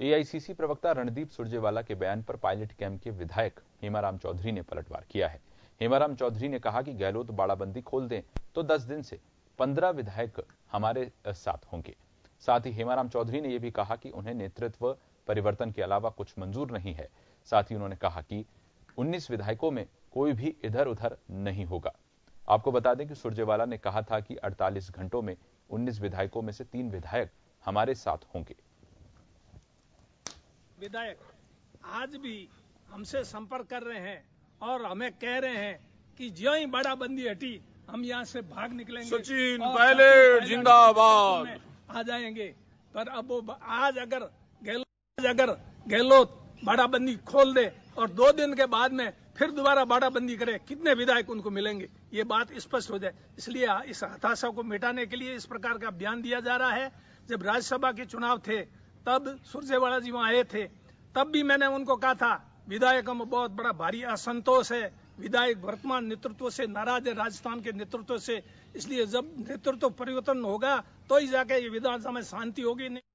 AICC प्रवक्ता रणदीप सुरजेवाला के बयान पर पायलट कैंप के विधायक हेमाराम चौधरी ने पलटवार किया है। हेमाराम चौधरी ने कहा कि गहलोत बाड़ाबंदी खोल दें तो 10 दिन से 15 विधायक हमारे साथ होंगे। साथ ही हेमाराम चौधरी ने यह भी कहा कि उन्हें नेतृत्व परिवर्तन के अलावा कुछ मंजूर नहीं है। साथ ही उन्होंने कहा कि 19 विधायकों में कोई भी इधर उधर नहीं होगा। आपको बता दें कि सुरजेवाला ने कहा था कि 48 घंटों में 19 विधायकों में से तीन विधायक हमारे साथ होंगे। विधायक आज भी हमसे संपर्क कर रहे हैं और हमें कह रहे हैं कि जो ही बड़ा बंदी हटी हम यहाँ से भाग निकलेंगे सचिन पहले जिंदाबाद। आ जाएँगे। पर अब वो आज अगर गहलोत आज अगर गहलोत बाड़ाबंदी खोल दे और दो दिन के बाद में फिर दोबारा बाड़ाबंदी करे कितने विधायक उनको मिलेंगे? ये बात स्पष्ट हो जाए। इसलिए इस हताशा को मिटाने के लिए इस प्रकार का बयान दिया जा रहा है। जब राज्यसभा के चुनाव थे तब सुरजेवाला जी वहाँ आए थे। तब भी मैंने उनको कहा था, विधायकों में बहुत बड़ा भारी असंतोष है। विधायक वर्तमान नेतृत्व से नाराज़ है, राजस्थान के नेतृत्व से। इसलिए जब नेतृत्व परिवर्तन होगा तो ही जाके ये विधानसभा में शांति होगी। नहीं